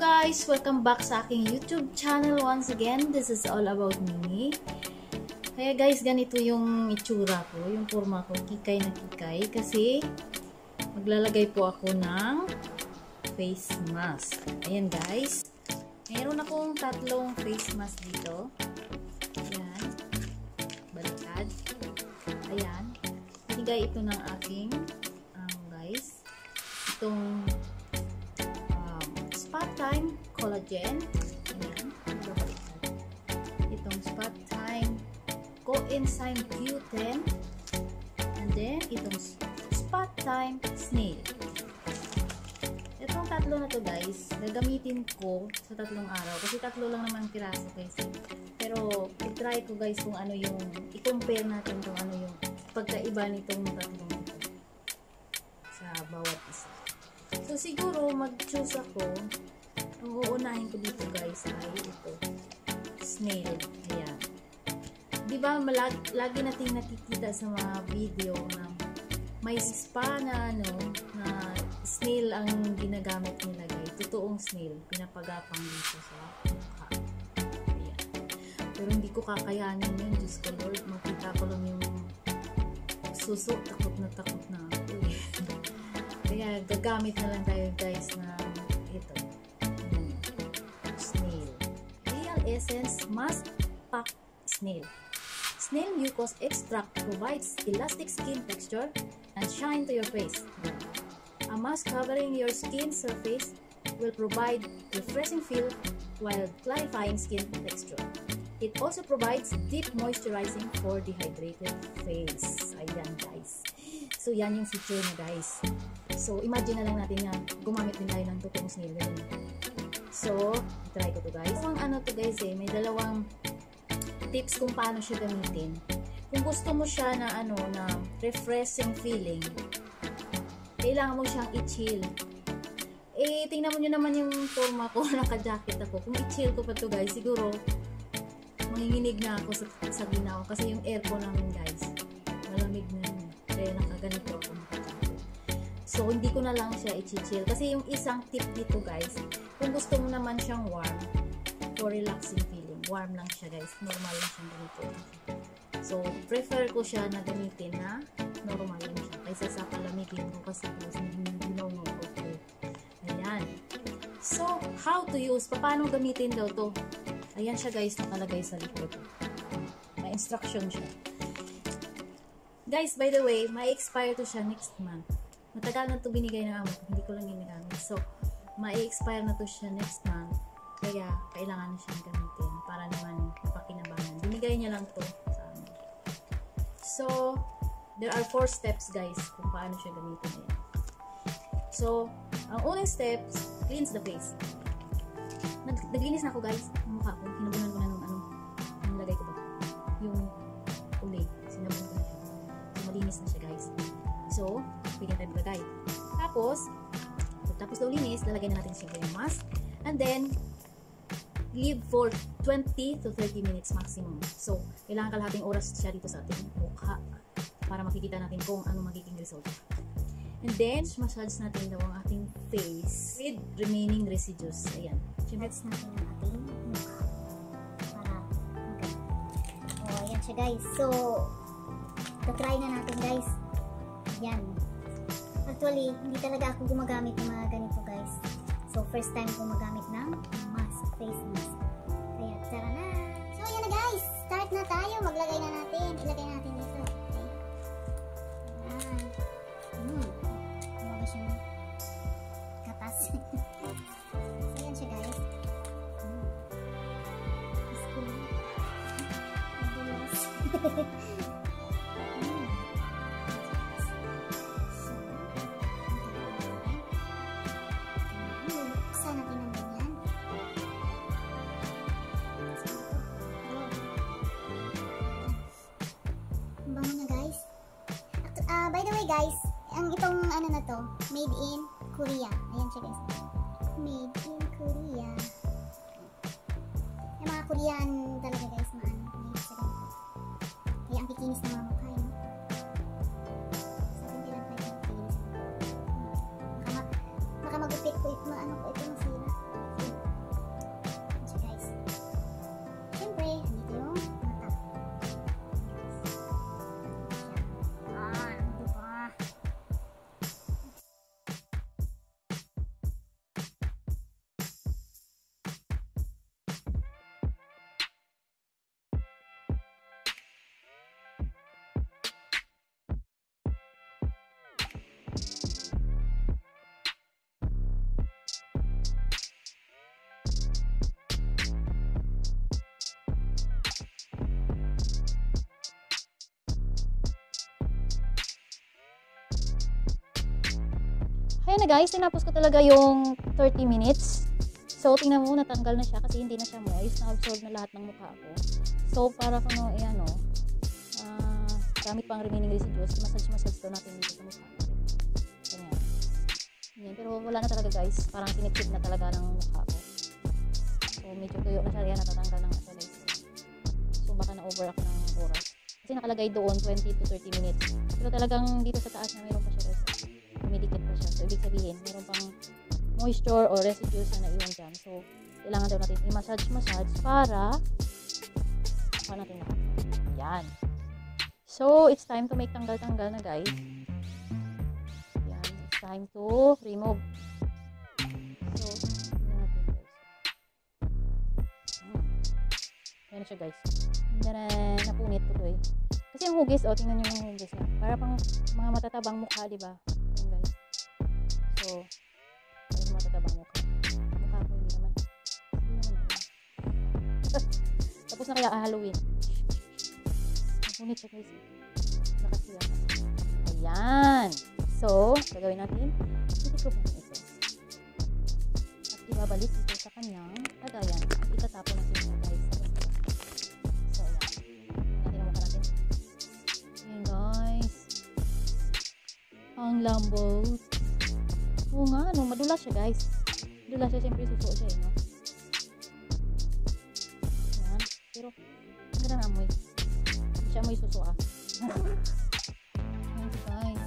guys! Welcome back sa aking YouTube channel once again. This is all about me. Kaya guys, ganito yung itsura ko, yung forma ko, kikay na kikay. Kasi, maglalagay po ako ng face mask. Ayan guys. Meron akong tatlong face mask dito. Ayan. Baliktad. Ayan. Higay ito ng aking um, guys. Itong Collagen. Ayan. Itong Spot Time Coenzyme Q10. And then, itong Spot Time Snail. Itong tatlo na to guys, gagamitin ko sa tatlong araw. Kasi tatlo lang naman piraso guys. Pero, i-try ko guys kung ano yung, i-compare natin kung ano yung pagkaiba nitong tatlong ito sa bawat isa. So, siguro, mag-choose ako. Ang uunahin ko dito, guys, ay ito. Snail. Ayan. Di ba, lagi nating nakikita sa mga video na may spa na, ano, na snail ang ginagamit nila, guys. Totoong snail. Pinapagapang dito sa mukha. Ayan. Pero hindi ko kakayanin yun. Diyos ko, Lord. Makita ko lang yung suso. Takot na takot na ako. Kaya gagamit na lang tayo guys na Essence Mask Pack Snail. Snail mucus extract provides elastic skin texture and shine to your face. A mask covering your skin surface will provide refreshing feel while clarifying skin texture. It also provides deep moisturizing for dehydrated face. Ayan guys. So yan yung feature na guys. So, imagine na lang natin na gumamit din tayo ng totoong snail. So, try ko to guys. Ang ano to guys eh, may dalawang tips kung paano siya gamitin. Kung gusto mo siya na ano, na refreshing feeling, kailangan mo siyang i-chill. Eh, tingnan mo nyo naman yung forma ko, naka-jacket ako. Kung i-chill ko pa to guys, siguro, manginginig na ako sa, sa ginaw. Kasi yung aircon namin guys, malamig na yun. Kaya nakaganito ako. So, hindi ko na lang siya i-chill. Kasi yung isang tip dito, guys, kung gusto mo naman siyang warm, for relaxing feeling, warm lang siya, guys. Normal lang siyang gamitin. So, prefer ko siya na gamitin na normal lang siya. Kaysa sa palamigin ko kasi guys, ginong ko ko. Ayan. So, how to use? Paano gamitin daw to? Ayan siya, guys, nakalagay sa likod. May instruction siya. Guys, by the way, may expire to siya next month. Matagal na to binigay ng amo Hindi ko lang ginagamit. So, ma-expire na to siya next month. Kaya, kailangan na siyang gamitin para naman mapakinabangan. Binigay niya lang to sa amin. So, there are four steps guys kung paano siya gamitin. Ayan. So, ang unang steps, cleanse the face. Nag naglinis na ako guys. Ang mukha ko. Kinabunan ko na nung ano. Ang lagay ko ba? Yung uli. Sinabunan ko na siya. Malinis na siya guys. So, bigyan tayo maglagay. Tapos, tapos daw linis, lalagyan na natin siya yung mask. And then, leave for 20 to 30 minutes maximum. So, kailangan kalahating oras siya dito sa ating mukha para makikita natin kung ano magiging result. And then, massage natin daw ang ating face with remaining residues. Ayan. Massage natin ang ating mukha. Para maganda. Oh, ayan siya guys. So, try na natin guys. Yan. Actually, hindi talaga ako gumagamit ng mga ganito guys. So, first time ko magamit ng mask, face mask. Kaya, tara na! So, yan na guys! Start na tayo! Maglagay na natin. Ilagay natin dito. Okay. Ayan. Hmm. Lumabas yung katas. so, yan siya guys. Hmm. Mas guys, ang itong ano na to, made in Korea. Ayan siya guys. Made in Korea. Yung mga Korean talaga guys, Ayan na guys, tinapos ko talaga yung 30 minutes. So, tingnan mo, natanggal na siya kasi hindi na siya moist. Na-absorb na lahat ng mukha ko. So, para kung ano, eh, ano, ah, gamit pang remaining residues, massage-massage daw natin dito sa mukha. Ganyan. Ganyan. Pero wala na talaga guys. Parang sinipsip na talaga ng mukha ko. So, medyo tuyo na siya. Yan, natatanggal ng guys. So, baka na-over ako ng oras. Kasi nakalagay doon 20 to 30 minutes. Pero talagang dito sa taas na mayroon siya pa. So, ibig sabihin, mayroon pang moisture or residues na naiwan dyan. So, kailangan daw natin i-massage-massage para mukha natin na. Yan. So, it's time to make tanggal-tanggal na guys. Yan. It's time to remove. So, natin guys. Hmm. Yan siya guys. Tara, napunit tuloy. Kasi yung hugis, oh, tingnan nyo yung hugis niya. Para pang mga matatabang mukha, di ba? Yan guys. So, para sa matatabang mukha. Mukha ko hindi naman. Hindi naman. ayun. Tapos na kaya ah, Halloween. Napunit siya guys. Nakasiya ka. Ayan. So, gagawin natin. Titik ko po ito. At ibabalik ito sa kanyang madulas siya guys. Madulas siya, siyempre suso siya eh, no? Yan. Pero, ang ganda ng amoy. Hindi siya amoy suso ah. Siya guys.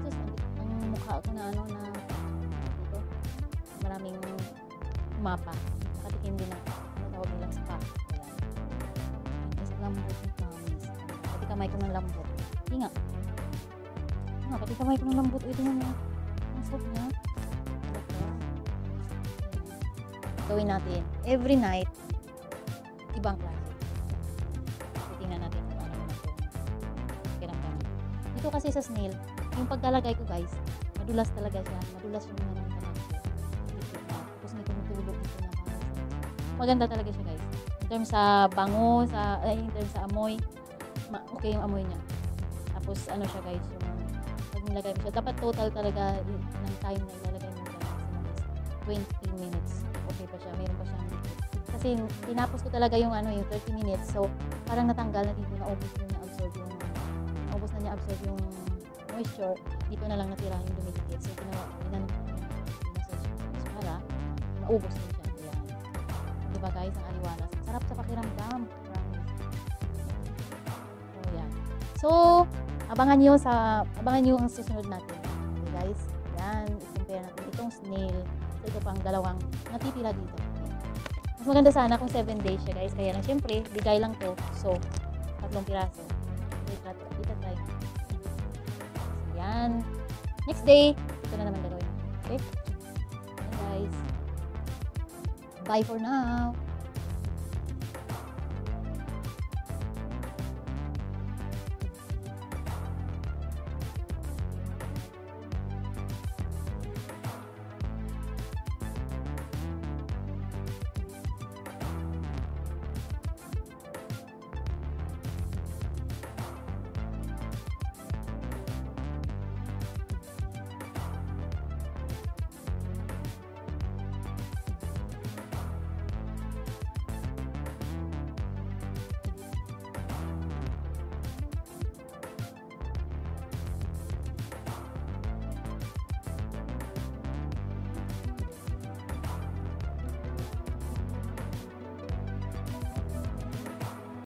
Tapos, ang, mukha ko na ano na dito. Maraming mapa. Nakatikim din ng ano tawag nilang spa. Guys, lambot ng promise. Pati kamay ko ng lambot. Hindi nga. Pati kamay ko ng lambot. Ito nga. Ang sarap niya. Gawin natin. Every night, ibang klase. Titingnan natin kung ano naman itong pakiramdam. Dito kasi sa snail, yung pagkalagay ko guys, madulas talaga siya. Madulas yung naman pa. Tapos may tumutulog dito na Maganda talaga siya guys. In terms sa bango, sa, ay, in terms sa amoy, okay yung amoy niya. Tapos ano siya guys, yung pag nilagay mo siya, dapat total talaga ng time na ilalagay mo is 20 minutes. Okay pa siya, mayroon pa siyang. Kasi tinapos ko talaga yung ano yung 30 minutes. So, parang natanggal na dito, naubos yung na-absorb yung naubos na niya absorb yung moisture. Dito na lang natira yung dumidikit. So, ginawa ko, inan para maubos din siya. Ayan. Di ba guys, ang aliwalas. Sarap sa pakiramdam. So, yan. So, abangan nyo sa abangan nyo ang susunod natin. Okay guys? Yan, i-compare natin itong snail sa ito pang dalawang natitira dito. Mas maganda sana kung 7 days siya guys. Kaya lang syempre, bigay lang to. So, tatlong piraso. Wait, ita try. So, yan. Next day, ito na naman gagawin. Okay? Yan guys. Bye for now.